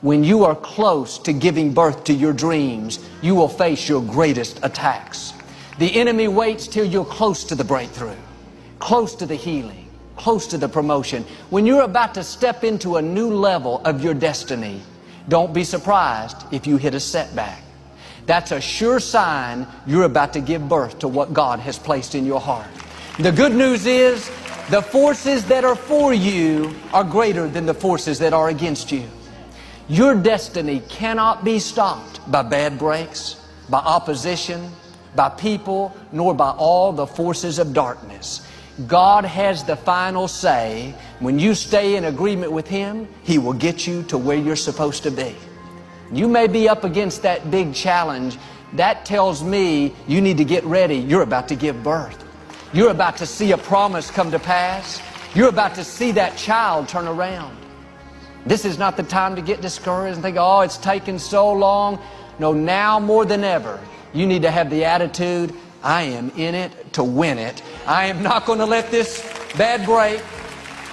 When you are close to giving birth to your dreams, you will face your greatest attacks. The enemy waits till you're close to the breakthrough, close to the healing, close to the promotion. When you're about to step into a new level of your destiny, don't be surprised if you hit a setback. That's a sure sign you're about to give birth to what God has placed in your heart. The good news is the forces that are for you are greater than the forces that are against you. Your destiny cannot be stopped by bad breaks, by opposition, by people, nor by all the forces of darkness. God has the final say. When you stay in agreement with Him, He will get you to where you're supposed to be. You may be up against that big challenge. That tells me you need to get ready. You're about to give birth. You're about to see a promise come to pass. You're about to see that child turn around. This is not the time to get discouraged and think, oh, it's taken so long. No, now more than ever, you need to have the attitude, I am in it to win it. I am not going to let this bad break,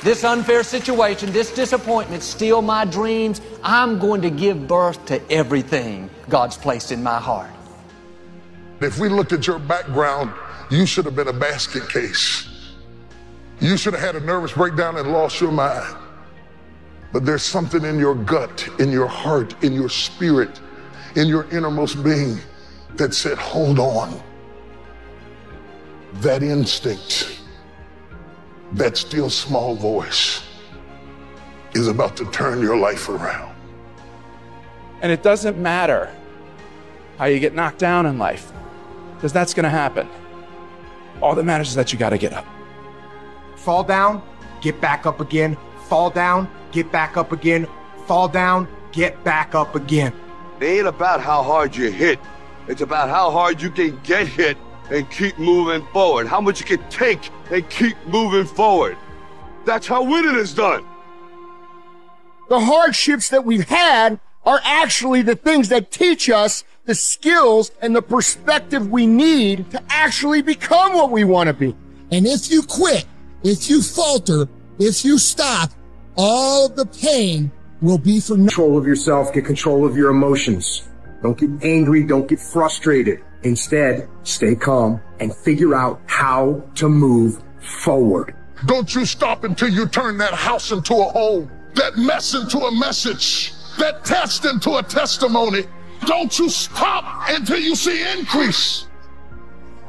this unfair situation, this disappointment steal my dreams. I'm going to give birth to everything God's placed in my heart. If we looked at your background, you should have been a basket case. You should have had a nervous breakdown and lost your mind. But there's something in your gut, in your heart, in your spirit, in your innermost being that said, hold on. That instinct, that still small voice is about to turn your life around. And it doesn't matter how you get knocked down in life, because that's going to happen. All that matters is that you got to get up. Fall down, get back up again. Fall down, get back up again. Fall down, get back up again. It ain't about how hard you hit. It's about how hard you can get hit and keep moving forward. How much you can take and keep moving forward. That's how winning is done. The hardships that we've had are actually the things that teach us the skills and the perspective we need to actually become what we want to be. And if you quit, if you falter, if you stop, all of the pain will be for no- control of yourself, get control of your emotions. Don't get angry, don't get frustrated. Instead, stay calm and figure out how to move forward. Don't you stop until you turn that house into a home, that mess into a message, that test into a testimony. Don't you stop until you see increase.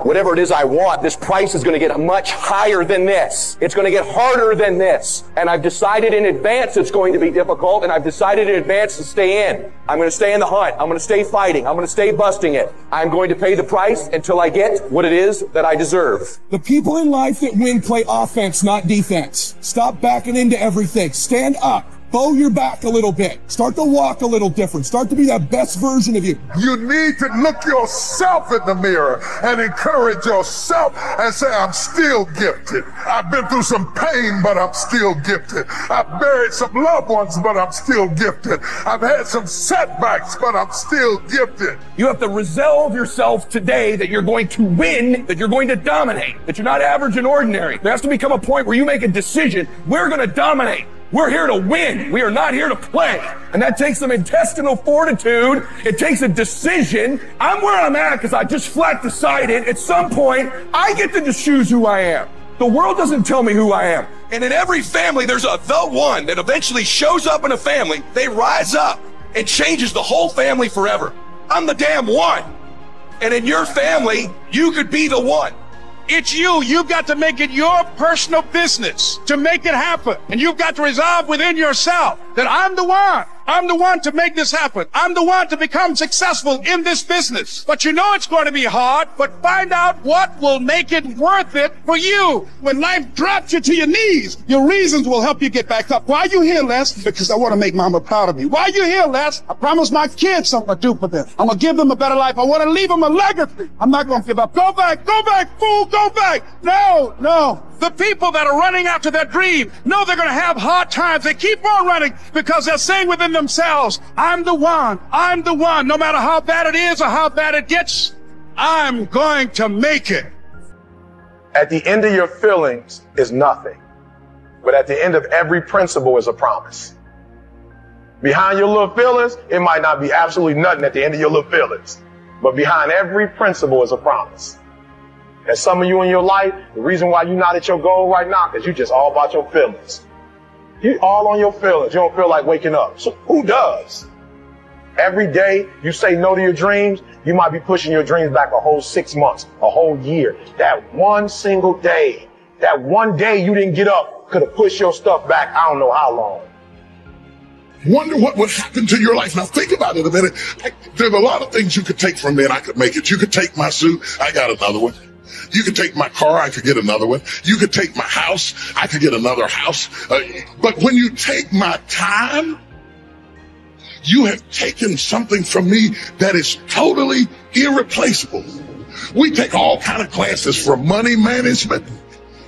Whatever it is I want, this price is going to get much higher than this. It's going to get harder than this. And I've decided in advance it's going to be difficult, and I've decided in advance to stay in. I'm going to stay in the hunt. I'm going to stay fighting. I'm going to stay busting it. I'm going to pay the price until I get what it is that I deserve. The people in life that win play offense, not defense. Stop backing into everything. Stand up. Bow your back a little bit. Start to walk a little different. Start to be that best version of you. You need to look yourself in the mirror and encourage yourself and say, I'm still gifted. I've been through some pain, but I'm still gifted. I've buried some loved ones, but I'm still gifted. I've had some setbacks, but I'm still gifted. You have to resolve yourself today that you're going to win, that you're going to dominate, that you're not average and ordinary. There has to become a point where you make a decision. We're going to dominate. We're here to win. We are not here to play. And that takes some intestinal fortitude. It takes a decision. I'm where I'm at because I just flat decided at some point I get to choose who I am. The world doesn't tell me who I am. And in every family, there's a the one that eventually shows up in a family. They rise up and changes the whole family forever. I'm the damn one. And in your family, you could be the one. It's you. You've got to make it your personal business to make it happen. And you've got to resolve within yourself that I'm the one. I'm the one to make this happen. I'm the one to become successful in this business. But you know it's going to be hard, but find out what will make it worth it for you. When life drops you to your knees, your reasons will help you get back up. Why are you here, Les? Because I want to make mama proud of me. Why are you here, Les? I promised my kids something to do for them. I'm going to give them a better life. I want to leave them a legacy. I'm not going to give up. Go back, go back, fool, go back. No, no. The people that are running after their dream know they're going to have hard times. They keep on running because they're saying within themselves, I'm the one. I'm the one. No matter how bad it is or how bad it gets, I'm going to make it. At the end of your feelings is nothing. But at the end of every principle is a promise. Behind your little feelings, it might not be absolutely nothing at the end of your little feelings. But behind every principle is a promise. And some of you in your life, the reason why you're not at your goal right now, because you just all about your feelings. You all on your feelings. You don't feel like waking up. So who does? Every day you say no to your dreams, you might be pushing your dreams back a whole six months, a whole year. That one single day, that one day you didn't get up could have pushed your stuff back I don't know how long. Wonder what would happen to your life. Now think about it a minute. There's a lot of things you could take from me and I could make it. You could take my suit. I got another one. You could take my car. I could get another one. You could take my house. I could get another house. Uh, but when you take my time, you have taken something from me that is totally irreplaceable. We take all kind of classes from money management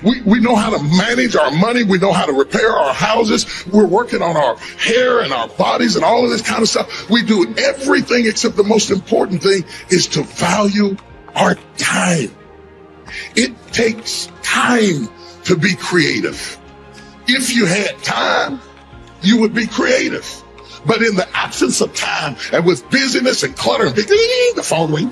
we, we know how to manage our money. We know how to repair our houses. We're working on our hair and our bodies and all of this kind of stuff. We do everything except the most important thing is to value our time. It takes time to be creative. If you had time, you would be creative. But in the absence of time and with busyness and clutter the phone ring.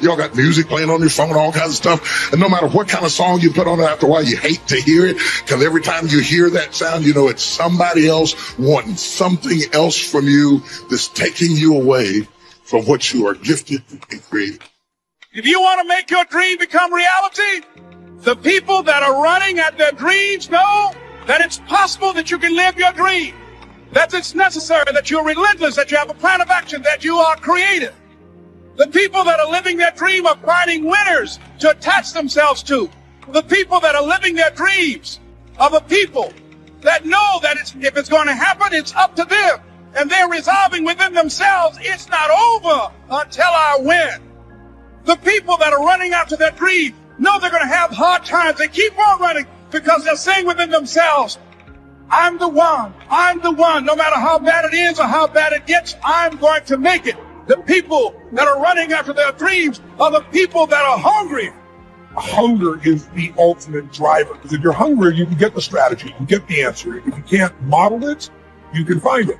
Y'all got music playing on your phone, all kinds of stuff. And no matter what kind of song you put on it after a while, you hate to hear it because every time you hear that sound, you know it's somebody else wanting something else from you that's taking you away from what you are gifted and created. If you want to make your dream become reality, the people that are running at their dreams know that it's possible that you can live your dream that it's necessary, that you're relentless, that you have a plan of action, that you are creative. The people that are living their dream of finding winners to attach themselves to. The people that are living their dreams are the people that know that it's, if it's going to happen, it's up to them. And they're resolving within themselves, it's not over until I win. The people that are running after their dream know they're going to have hard times. They keep on running because they're saying within themselves, I'm the one. I'm the one. No matter how bad it is or how bad it gets, I'm going to make it. The people that are running after their dreams are the people that are hungry. Hunger is the ultimate driver. Because if you're hungry, you can get the strategy, you can get the answer. If you can't model it, you can find it.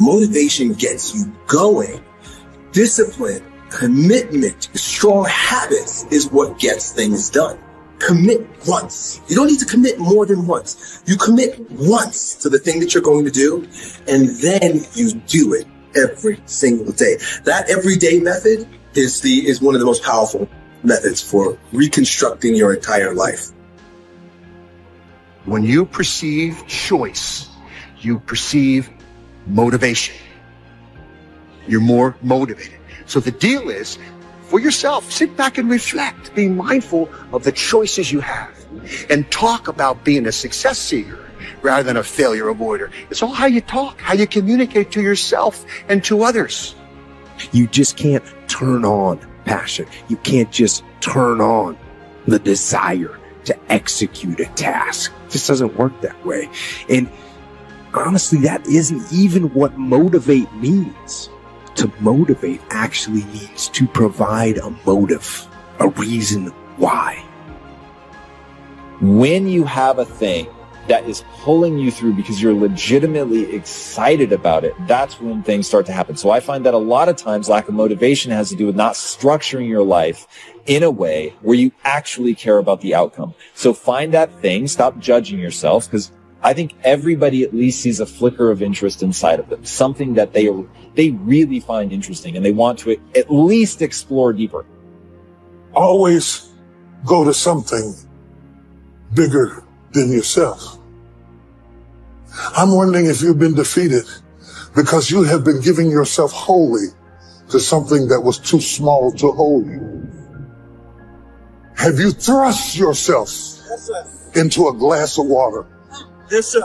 Motivation gets you going. Discipline, commitment, strong habits is what gets things done commit once. You don't need to commit more than once. You commit once to the thing that you're going to do, and then you do it every single day. That everyday method is the is one of the most powerful methods for reconstructing your entire life. When you perceive choice, you perceive motivation. You're more motivated. So the deal is for yourself, sit back and reflect. Be mindful of the choices you have and talk about being a success seeker rather than a failure avoider. It's all how you talk, how you communicate to yourself and to others. You just can't turn on passion. You can't just turn on the desire to execute a task. It just doesn't work that way. And honestly, that isn't even what motivate means to motivate actually means to provide a motive, a reason why. When you have a thing that is pulling you through because you're legitimately excited about it, that's when things start to happen. So I find that a lot of times lack of motivation has to do with not structuring your life in a way where you actually care about the outcome. So find that thing, stop judging yourself because I think everybody at least sees a flicker of interest inside of them, something that they they really find interesting and they want to at least explore deeper. Always go to something bigger than yourself. I'm wondering if you've been defeated because you have been giving yourself wholly to something that was too small to hold you. Have you thrust yourself into a glass of water Yes, sir.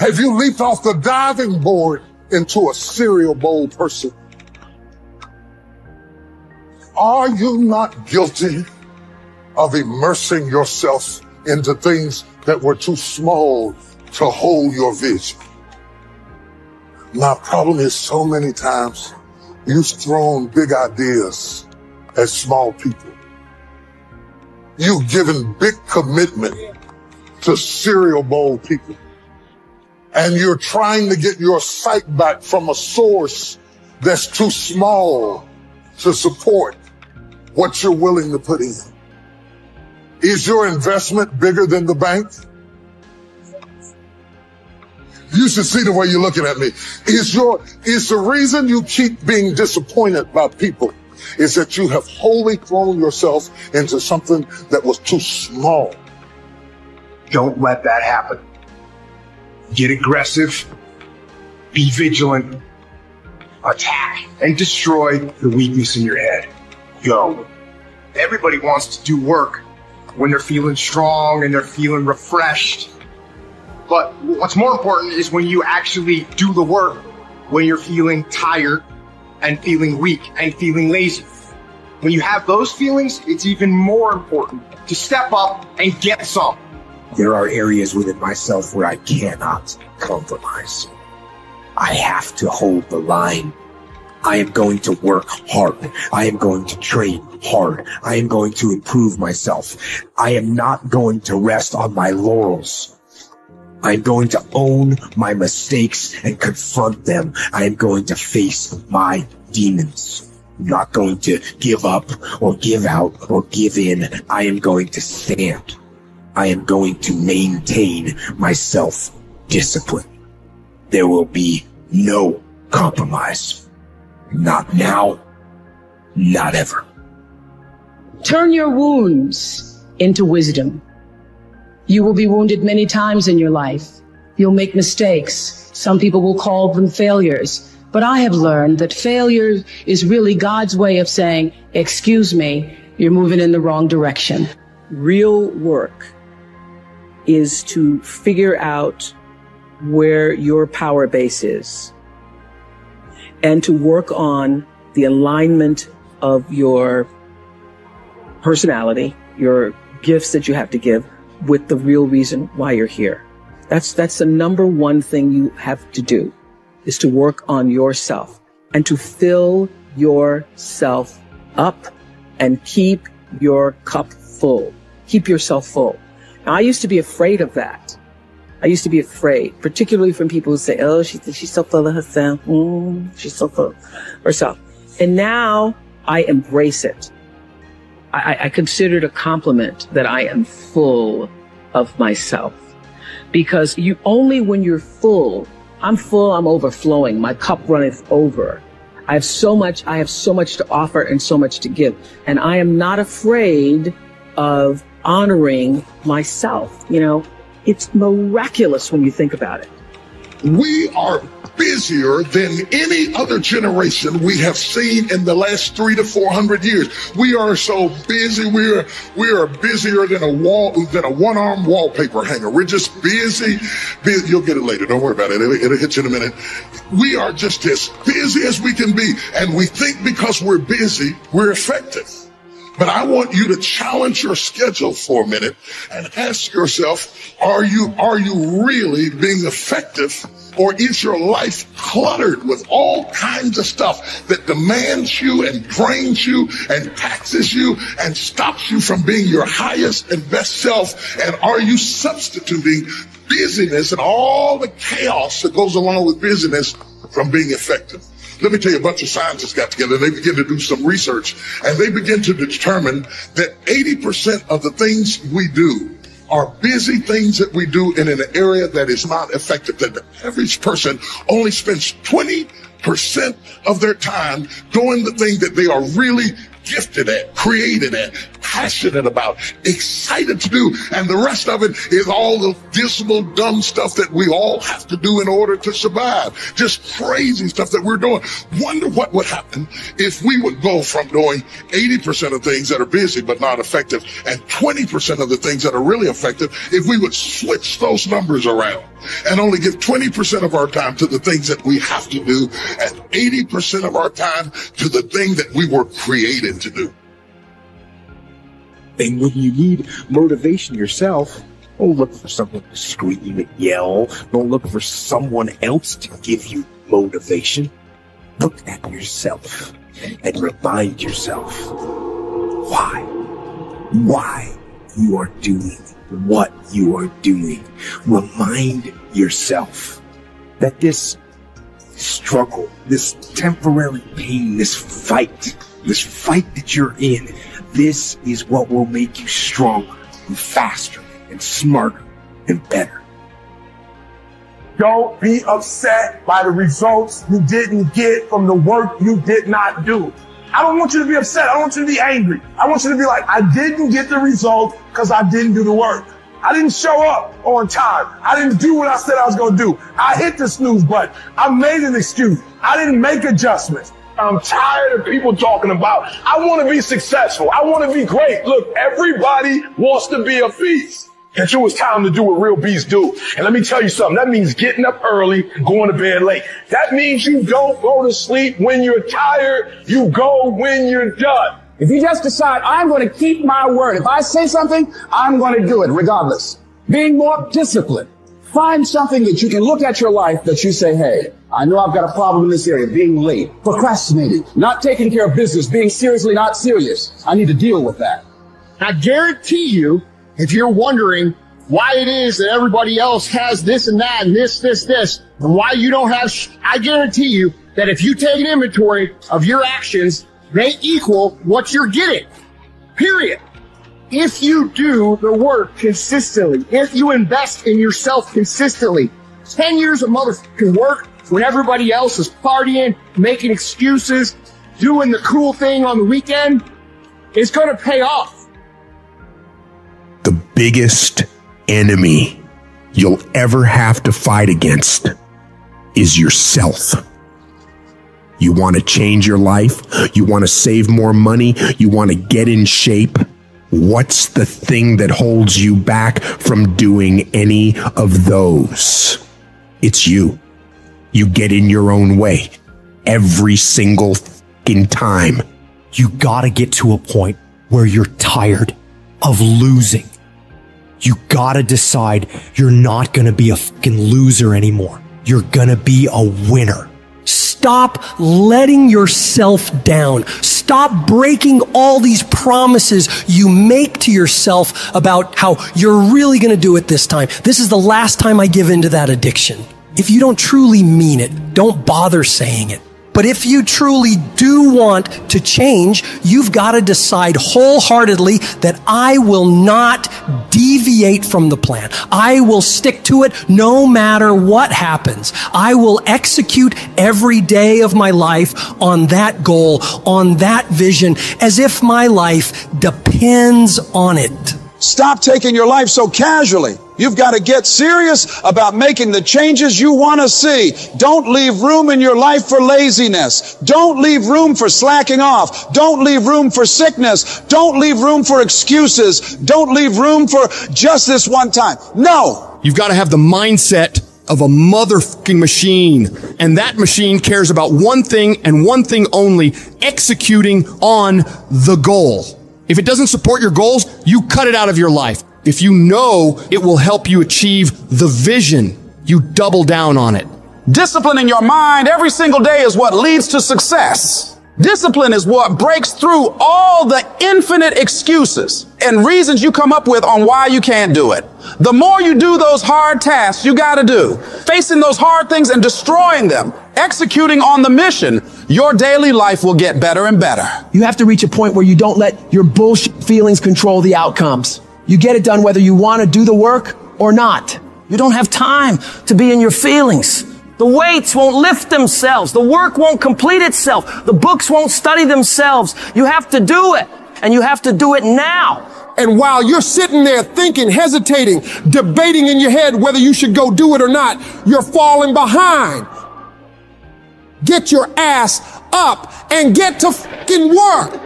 Have you leaped off the diving board into a cereal bowl person? Are you not guilty of immersing yourself into things that were too small to hold your vision? My problem is so many times you've thrown big ideas at small people. You've given big commitment to cereal bowl people. and you're trying to get your sight back from a source that's too small to support what you're willing to put in. Is your investment bigger than the bank? You should see the way you're looking at me. Is your, is the reason you keep being disappointed by people is that you have wholly thrown yourself into something that was too small. Don't let that happen. Get aggressive. Be vigilant. Attack and destroy the weakness in your head. Go. Everybody wants to do work when they're feeling strong and they're feeling refreshed. But what's more important is when you actually do the work when you're feeling tired and feeling weak and feeling lazy. When you have those feelings, it's even more important to step up and get some. There are areas within myself where I cannot compromise. I have to hold the line. I am going to work hard. I am going to train hard. I am going to improve myself. I am not going to rest on my laurels. I am going to own my mistakes and confront them. I am going to face my demons. I'm not going to give up or give out or give in. I am going to stand. I am going to maintain my self discipline. There will be no compromise. Not now. Not ever. Turn your wounds into wisdom. You will be wounded many times in your life. You'll make mistakes. Some people will call them failures. But I have learned that failure is really God's way of saying, excuse me, you're moving in the wrong direction. Real work is to figure out where your power base is and to work on the alignment of your personality, your gifts that you have to give with the real reason why you're here. That's, that's the number one thing you have to do is to work on yourself and to fill yourself up and keep your cup full. Keep yourself full. I used to be afraid of that. I used to be afraid, particularly from people who say, "Oh, she's she's so full of herself. Mm, she's so full of herself." And now I embrace it. I, I consider it a compliment that I am full of myself, because you only when you're full. I'm full. I'm overflowing. My cup runneth over. I have so much. I have so much to offer and so much to give, and I am not afraid of honoring myself. You know, it's miraculous when you think about it. We are busier than any other generation we have seen in the last three to four hundred years. We are so busy. We are we are busier than a wall than a one arm wallpaper hanger. We're just busy. You'll get it later. Don't worry about it. It'll, it'll hit you in a minute. We are just as busy as we can be, and we think because we're busy, we're effective. But I want you to challenge your schedule for a minute and ask yourself, are you, are you really being effective or is your life cluttered with all kinds of stuff that demands you and drains you and taxes you and stops you from being your highest and best self? And are you substituting busyness and all the chaos that goes along with busyness from being effective? Let me tell you, a bunch of scientists got together. They began to do some research and they begin to determine that 80% of the things we do are busy things that we do in an area that is not effective. That the average person only spends 20% of their time doing the thing that they are really gifted at, created at, passionate about, excited to do. And the rest of it is all the dismal, dumb stuff that we all have to do in order to survive. Just crazy stuff that we're doing. Wonder what would happen if we would go from doing 80% of things that are busy but not effective and 20% of the things that are really effective if we would switch those numbers around and only give 20% of our time to the things that we have to do and 80% of our time to the thing that we were created to do. And when you need motivation yourself, don't look for someone to scream and yell. Don't look for someone else to give you motivation. Look at yourself and remind yourself why, why you are doing what you are doing. Remind yourself that this struggle, this temporary pain, this fight, this fight that you're in, this is what will make you stronger and faster and smarter and better. Don't be upset by the results you didn't get from the work you did not do. I don't want you to be upset. I don't want you to be angry. I want you to be like, I didn't get the result because I didn't do the work. I didn't show up on time. I didn't do what I said I was going to do. I hit the snooze button. I made an excuse. I didn't make adjustments. I'm tired of people talking about, I want to be successful. I want to be great. Look, everybody wants to be a beast. And it was time to do what real beasts do. And let me tell you something. That means getting up early, going to bed late. That means you don't go to sleep when you're tired. You go when you're done. If you just decide, I'm going to keep my word. If I say something, I'm going to do it regardless. Being more disciplined. Find something that you can look at your life that you say, hey, I know I've got a problem in this area, being late, procrastinating, not taking care of business, being seriously not serious. I need to deal with that. I guarantee you, if you're wondering why it is that everybody else has this and that and this, this, this, and why you don't have, sh- I guarantee you that if you take an inventory of your actions, they equal what you're getting. Period. If you do the work consistently, if you invest in yourself consistently, 10 years of motherfucking work when everybody else is partying, making excuses, doing the cool thing on the weekend, is going to pay off. Biggest enemy you'll ever have to fight against is yourself. You want to change your life? You want to save more money? You want to get in shape? What's the thing that holds you back from doing any of those? It's you. You get in your own way every single fucking time. You gotta get to a point where you're tired of losing. You gotta decide you're not gonna be a fucking loser anymore. You're gonna be a winner. Stop letting yourself down. Stop breaking all these promises you make to yourself about how you're really going to do it this time. This is the last time I give in to that addiction. If you don't truly mean it, don't bother saying it. But if you truly do want to change, you've got to decide wholeheartedly that I will not deviate from the plan. I will stick to it no matter what happens. I will execute every day of my life on that goal, on that vision, as if my life depends on it. Stop taking your life so casually. You've got to get serious about making the changes you want to see. Don't leave room in your life for laziness. Don't leave room for slacking off. Don't leave room for sickness. Don't leave room for excuses. Don't leave room for just this one time. No. You've got to have the mindset of a motherfucking machine. And that machine cares about one thing and one thing only, executing on the goal. If it doesn't support your goals, you cut it out of your life. If you know it will help you achieve the vision, you double down on it. Disciplining your mind every single day is what leads to success. Discipline is what breaks through all the infinite excuses and reasons you come up with on why you can't do it. The more you do those hard tasks you gotta do, facing those hard things and destroying them, executing on the mission, your daily life will get better and better. You have to reach a point where you don't let your bullshit feelings control the outcomes. You get it done whether you want to do the work or not. You don't have time to be in your feelings. The weights won't lift themselves. The work won't complete itself. The books won't study themselves. You have to do it. And you have to do it now. And while you're sitting there thinking, hesitating, debating in your head whether you should go do it or not, you're falling behind. Get your ass up and get to fucking work.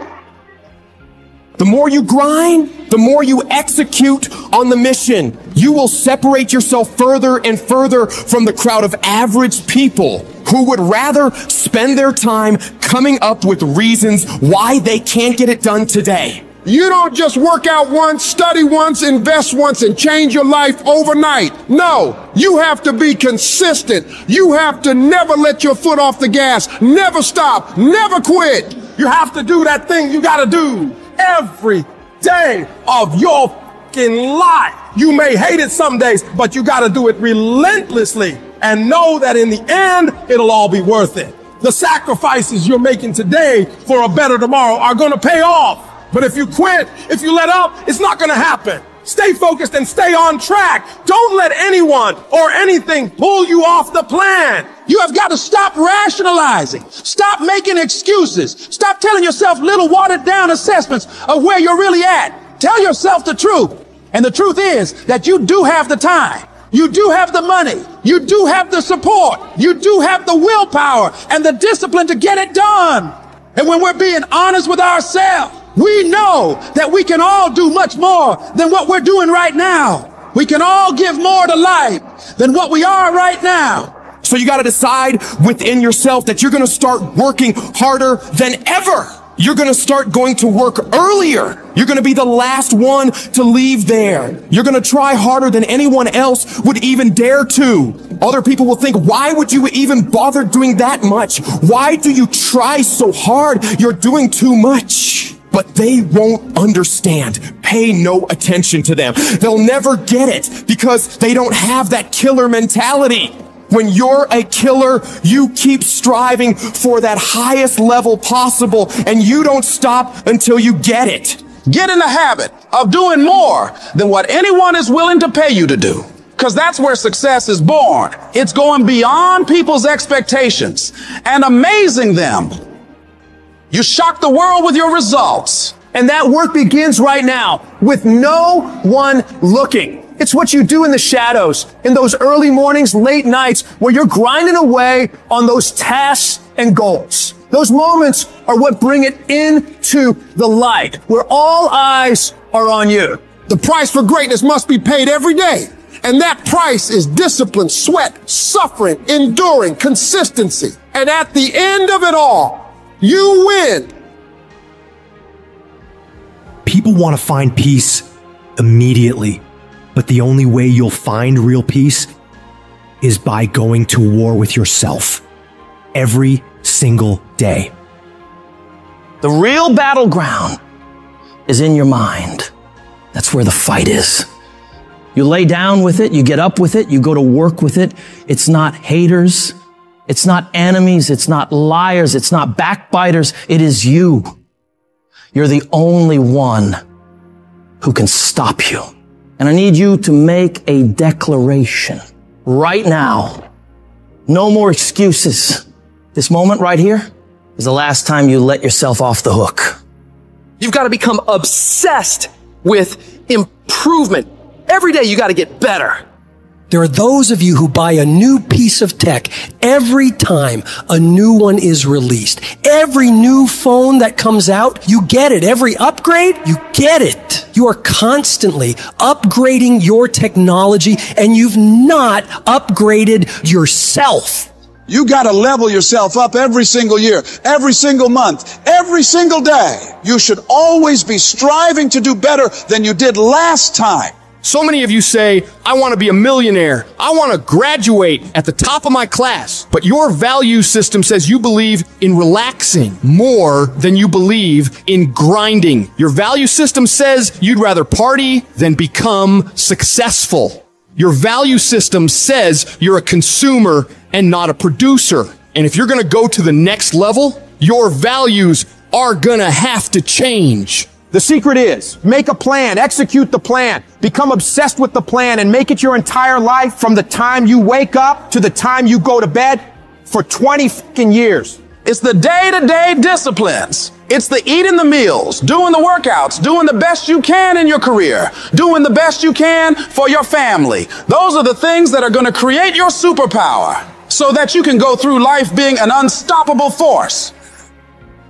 The more you grind, the more you execute on the mission. You will separate yourself further and further from the crowd of average people who would rather spend their time coming up with reasons why they can't get it done today. You don't just work out once, study once, invest once, and change your life overnight. No, you have to be consistent. You have to never let your foot off the gas, never stop, never quit. You have to do that thing you gotta do every day of your fucking life. You may hate it some days, but you got to do it relentlessly and know that in the end, it'll all be worth it. The sacrifices you're making today for a better tomorrow are going to pay off. But if you quit, if you let up, it's not going to happen. Stay focused and stay on track. Don't let anyone or anything pull you off the plan. You have got to stop rationalizing. Stop making excuses. Stop telling yourself little watered down assessments of where you're really at. Tell yourself the truth. And the truth is that you do have the time. You do have the money. You do have the support. You do have the willpower and the discipline to get it done. And when we're being honest with ourselves, we know that we can all do much more than what we're doing right now. We can all give more to life than what we are right now. So you got to decide within yourself that you're going to start working harder than ever. You're going to start going to work earlier. You're going to be the last one to leave there. You're going to try harder than anyone else would even dare to. Other people will think, why would you even bother doing that much? Why do you try so hard? You're doing too much but they won't understand. Pay no attention to them. They'll never get it because they don't have that killer mentality. When you're a killer, you keep striving for that highest level possible and you don't stop until you get it. Get in the habit of doing more than what anyone is willing to pay you to do. Because that's where success is born. It's going beyond people's expectations and amazing them you shock the world with your results. And that work begins right now with no one looking. It's what you do in the shadows, in those early mornings, late nights, where you're grinding away on those tasks and goals. Those moments are what bring it into the light, where all eyes are on you. The price for greatness must be paid every day. And that price is discipline, sweat, suffering, enduring, consistency. And at the end of it all, you win. People want to find peace immediately, but the only way you'll find real peace is by going to war with yourself every single day. The real battleground is in your mind. That's where the fight is. You lay down with it, you get up with it, you go to work with it. It's not haters, it's not enemies. It's not liars. It's not backbiters. It is you. You're the only one who can stop you. And I need you to make a declaration right now. No more excuses. This moment right here is the last time you let yourself off the hook. You've got to become obsessed with improvement. Every day you got to get better. There are those of you who buy a new piece of tech every time a new one is released. Every new phone that comes out, you get it. Every upgrade, you get it. You are constantly upgrading your technology and you've not upgraded yourself. You got to level yourself up every single year, every single month, every single day. You should always be striving to do better than you did last time. So many of you say, I want to be a millionaire. I want to graduate at the top of my class. But your value system says you believe in relaxing more than you believe in grinding. Your value system says you'd rather party than become successful. Your value system says you're a consumer and not a producer. And if you're going to go to the next level, your values are going to have to change. The secret is make a plan, execute the plan, become obsessed with the plan and make it your entire life from the time you wake up to the time you go to bed for 20 fucking years. It's the day to day disciplines. It's the eating the meals, doing the workouts, doing the best you can in your career, doing the best you can for your family. Those are the things that are going to create your superpower so that you can go through life being an unstoppable force.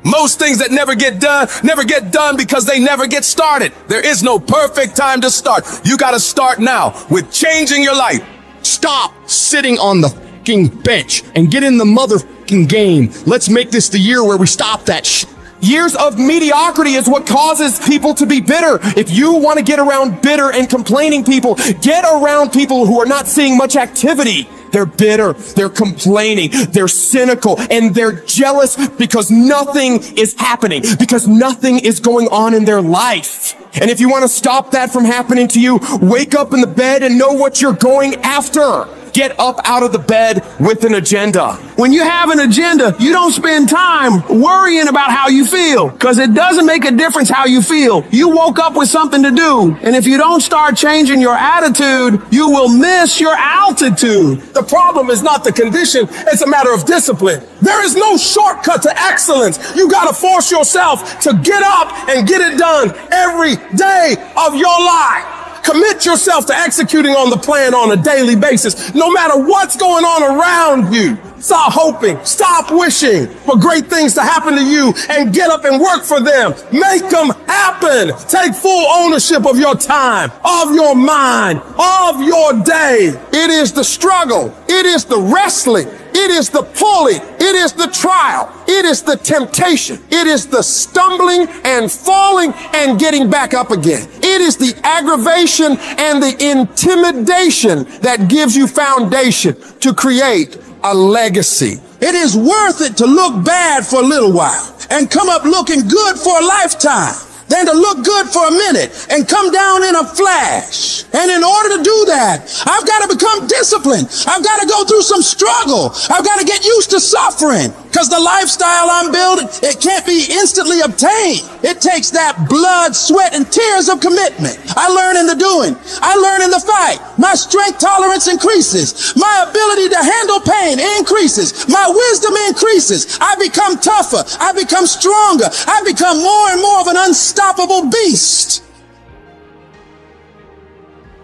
Most things that never get done, never get done because they never get started. There is no perfect time to start. You gotta start now with changing your life. Stop sitting on the fucking bench and get in the motherfucking game. Let's make this the year where we stop that shit. Years of mediocrity is what causes people to be bitter. If you want to get around bitter and complaining people, get around people who are not seeing much activity. They're bitter, they're complaining, they're cynical, and they're jealous because nothing is happening, because nothing is going on in their life. And if you want to stop that from happening to you, wake up in the bed and know what you're going after. Get up out of the bed with an agenda. When you have an agenda, you don't spend time worrying about how you feel because it doesn't make a difference how you feel. You woke up with something to do. And if you don't start changing your attitude, you will miss your altitude. The problem is not the condition, it's a matter of discipline. There is no shortcut to excellence. You gotta force yourself to get up and get it done every day of your life. Commit yourself to executing on the plan on a daily basis, no matter what's going on around you. Stop hoping, stop wishing for great things to happen to you and get up and work for them. Make them happen. Take full ownership of your time, of your mind, of your day. It is the struggle. It is the wrestling. It is the pulling. It is the trial. It is the temptation. It is the stumbling and falling and getting back up again. It is the aggravation and the intimidation that gives you foundation to create a legacy. It is worth it to look bad for a little while and come up looking good for a lifetime than to look good for a minute and come down in a flash. And in order to do that, I've got to become disciplined. I've got to go through some struggle. I've got to get used to suffering because the lifestyle I'm building, it can't be instantly obtained. It takes that blood, sweat, and tears of commitment. I learn in the doing. I the fight. My strength tolerance increases. My ability to handle pain increases. My wisdom increases. I become tougher. I become stronger. I become more and more of an unstoppable beast.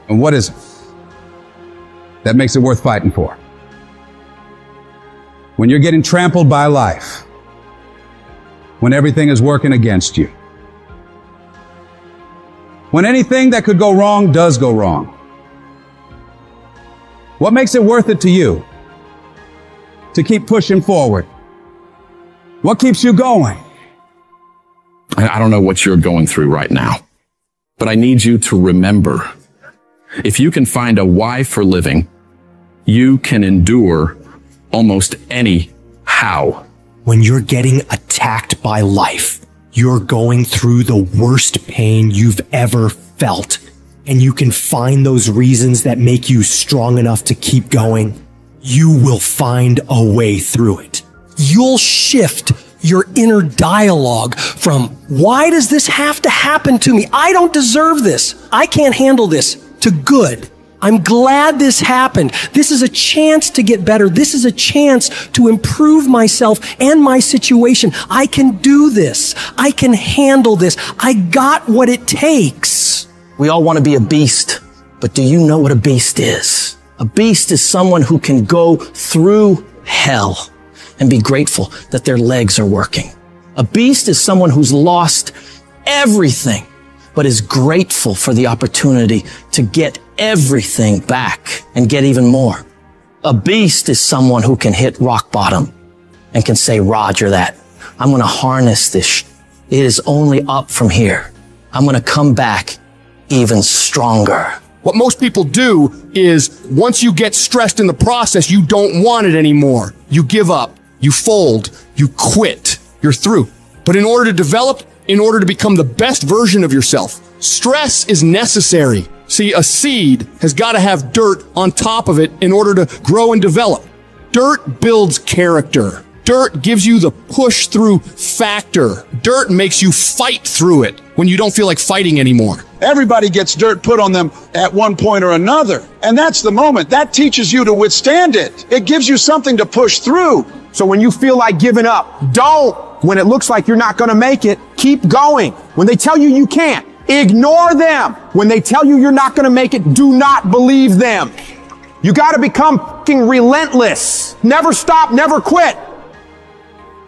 And what is it that makes it worth fighting for? When you're getting trampled by life, when everything is working against you, when anything that could go wrong does go wrong, what makes it worth it to you to keep pushing forward? What keeps you going? I I don't know what you're going through right now, but I need you to remember if you can find a why for living, you can endure almost any how. When you're getting attacked by life, you're going through the worst pain you've ever felt, and you can find those reasons that make you strong enough to keep going, you will find a way through it. You'll shift your inner dialogue from why does this have to happen to me? I don't deserve this. I can't handle this to good. I'm glad this happened. This is a chance to get better. This is a chance to improve myself and my situation. I can do this. I can handle this. I got what it takes. We all want to be a beast, but do you know what a beast is? A beast is someone who can go through hell and be grateful that their legs are working. A beast is someone who's lost everything, but is grateful for the opportunity to get everything back and get even more. A beast is someone who can hit rock bottom and can say, Roger that. I'm going to harness this. It is only up from here. I'm going to come back even stronger. What most people do is once you get stressed in the process, you don't want it anymore. You give up, you fold, you quit, you're through. But in order to develop, in order to become the best version of yourself, stress is necessary. See, a seed has got to have dirt on top of it in order to grow and develop. Dirt builds character. Dirt gives you the push through factor. Dirt makes you fight through it when you don't feel like fighting anymore. Everybody gets dirt put on them at one point or another. And that's the moment. That teaches you to withstand it. It gives you something to push through. So when you feel like giving up, don't. When it looks like you're not going to make it, keep going. When they tell you you can't, ignore them. When they tell you you're not going to make it, do not believe them. You got to become fucking relentless. Never stop, never quit.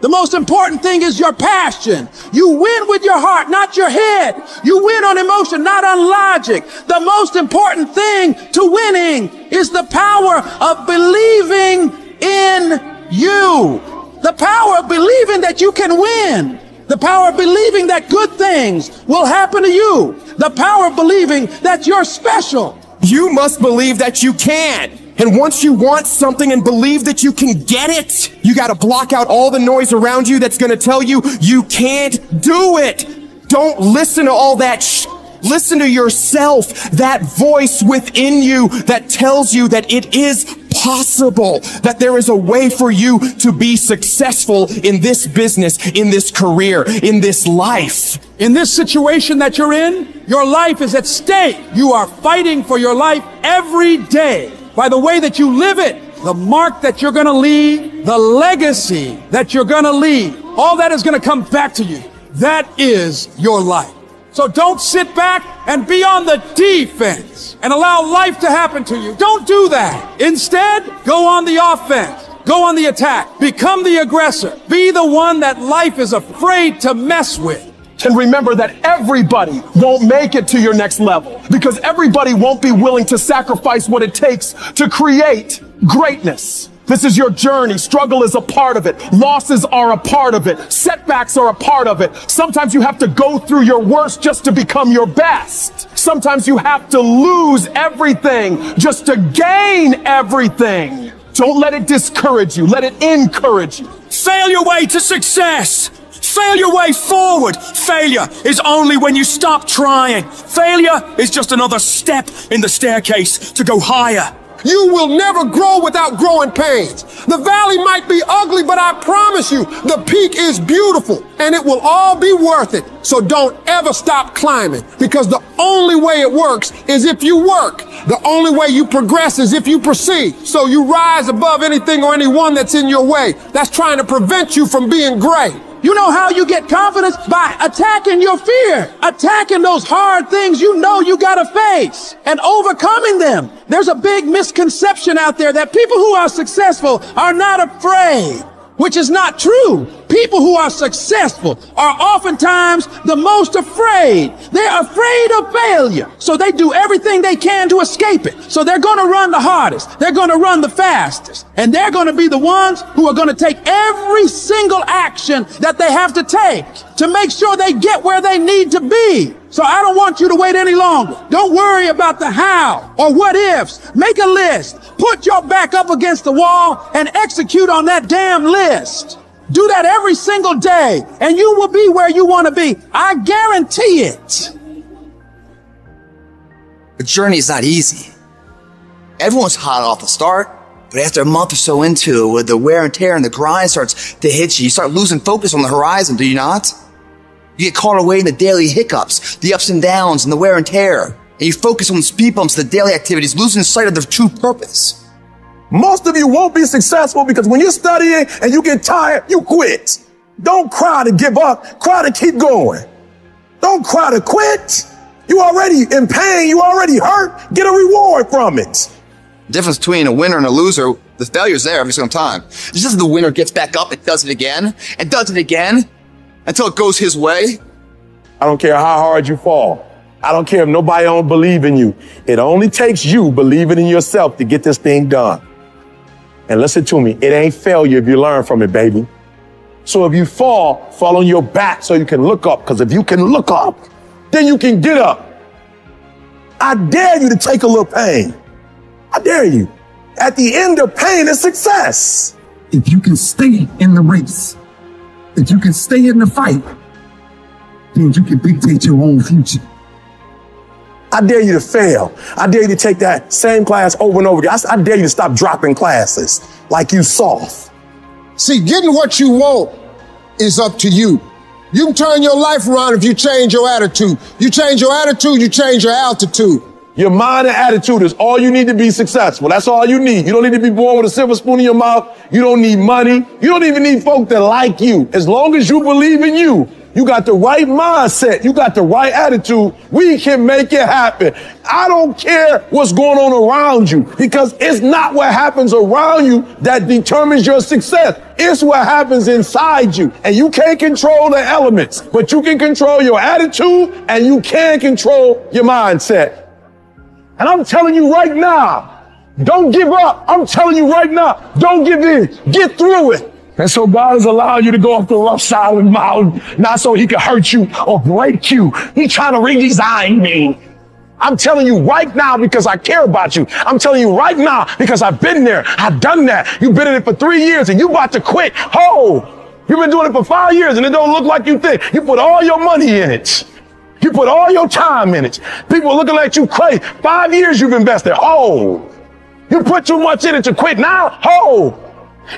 The most important thing is your passion. You win with your heart, not your head. You win on emotion, not on logic. The most important thing to winning is the power of believing in you. The power of believing that you can win. The power of believing that good things will happen to you. The power of believing that you're special. You must believe that you can. And once you want something and believe that you can get it, you got to block out all the noise around you that's to tell you you can't do it. Don't listen to all that sh- Listen to yourself, that voice within you that tells you that it is possible, that there is a way for you to be successful in this business, in this career, in this life. In this situation that you're in, your life is at stake. You are fighting for your life every day by the way that you live it, the mark that you're going to leave, the legacy that you're going to leave. All that is going to come back to you. That is your life. So don't sit back and be on the defense and allow life to happen to you. Don't do that. Instead, go on the offense. Go on the attack. Become the aggressor. Be the one that life is afraid to mess with. And remember that everybody won't make it to your next level because everybody won't be willing to sacrifice what it takes to create greatness. This is your journey. Struggle is a part of it. Losses are a part of it. Setbacks are a part of it. Sometimes you have to go through your worst just to become your best. Sometimes you have to lose everything just to gain everything. Don't let it discourage you. Let it encourage you. Fail your way to success. Fail your way forward. Failure is only when you stop trying. Failure is just another step in the staircase to go higher. You will never grow without growing pains. The valley might be ugly, but I promise you, the peak is beautiful and it will all be worth it. So don't ever stop climbing because the only way it works is if you work. The only way you progress is if you proceed. So you rise above anything or anyone that's in your way that's trying to prevent you from being great. You know how you get confidence? By attacking your fear, attacking those hard things you know you gotta face and overcoming them. There's a big misconception out there that people who are successful are not afraid, which is not true. People who are successful are oftentimes the most afraid. They're afraid of failure. So they do everything they can to escape it. So they're going to run the hardest. They're going to run the fastest. And they're going to be the ones who are going to take every single action that they have to take to make sure they get where they need to be. So I don't want you to wait any longer. Don't worry about the how or what ifs. Make a list. Put your back up against the wall and execute on that damn list. Do that every single day and you will be where you want to be. I guarantee it. The journey is not easy. Everyone's hot off the start, but after a month or so into it, where the wear and tear and the grind starts to hit you, you start losing focus on the horizon, do you not? You get caught away in the daily hiccups, the ups and downs, and the wear and tear. And you focus on the speed bumps, the daily activities, losing sight of the true purpose. Most of you won't be successful because when you're studying and you get tired, you quit. Don't cry to give up. Cry to keep going. Don't cry to quit. You already in pain. You already hurt. Get a reward from it. The difference between a winner and a loser, the failure's there every single time. It's just the winner gets back up and does it again and does it again until it goes his way. I don't care how hard you fall. I don't care if nobody don't believe in you. It only takes you believing in yourself to get this thing done. And listen to me, it ain't failure if you learn from it, baby. So if you fall, fall on your back so you can look up. Because if you can look up, then you can get up. I dare you to take a little pain. I dare you. At the end of pain is success. If you can stay in the race, if you can stay in the fight, then you can dictate your own future. I dare you to fail. I dare you to take that same class over and over again. I, I dare you to stop dropping classes like you soft. See, getting what you want is up to you. You can turn your life around if you change your attitude. You change your attitude, you change your altitude. Your mind and attitude is all you need to be successful. That's all you need. You don't need to be born with a silver spoon in your mouth. You don't need money. You don't even need folk that like you. As long as you believe in you, you got the right mindset. You got the right attitude. We can make it happen. I don't care what's going on around you because it's not what happens around you that determines your success. It's what happens inside you. And you can't control the elements, but you can control your attitude and you can control your mindset. And I'm telling you right now, don't give up. I'm telling you right now, don't give in. Get through it. And so God is allowing you to go off the rough side of the mountain, not so he can hurt you or break you. He's trying to redesign me. I'm telling you right now because I care about you. I'm telling you right now because I've been there. I've done that. You've been in it for three years and you about to quit. Oh, you've been doing it for five years and it don't look like you think. You put all your money in it. You put all your time in it. People are looking at you crazy. Five years you've invested. Oh, you put too much in it to quit now. Oh,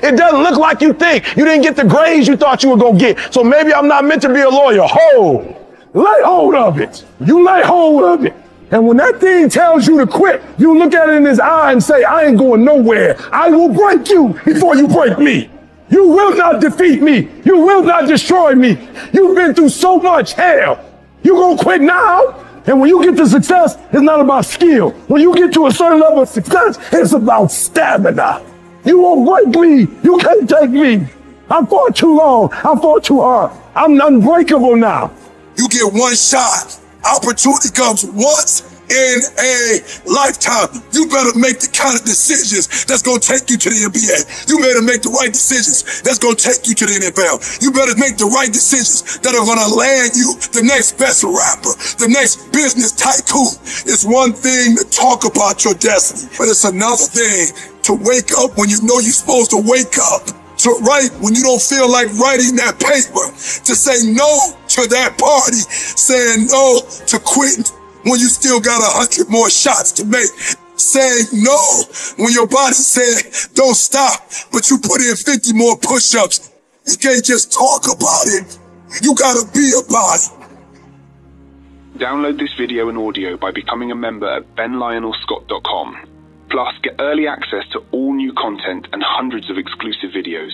it doesn't look like you think. You didn't get the grades you thought you were going to get. So maybe I'm not meant to be a lawyer. Hold. Lay hold of it. You lay hold of it. And when that thing tells you to quit, you look at it in his eye and say, I ain't going nowhere. I will break you before you break me. You will not defeat me. You will not destroy me. You've been through so much hell. You gonna quit now? And when you get to success, it's not about skill. When you get to a certain level of success, it's about stamina. You won't break me. You can't take me. I fought too long. I fought too hard. I'm unbreakable now. You get one shot. Opportunity comes once in a lifetime. You better make the kind of decisions that's going to take you to the NBA. You better make the right decisions that's going to take you to the NFL. You better make the right decisions that are going to land you the next best rapper, the next business tycoon. It's one thing to talk about your destiny, but it's another thing to wake up when you know you're supposed to wake up to write when you don't feel like writing that paper, to say no to that party, saying no to quitting when you still got a hundred more shots to make. Saying no when your body said don't stop, but you put in 50 more push-ups. You can't just talk about it. You gotta be about it. Download this video and audio by becoming a member at benlionelscott.com. Plus, get early access to all new content and hundreds of exclusive videos.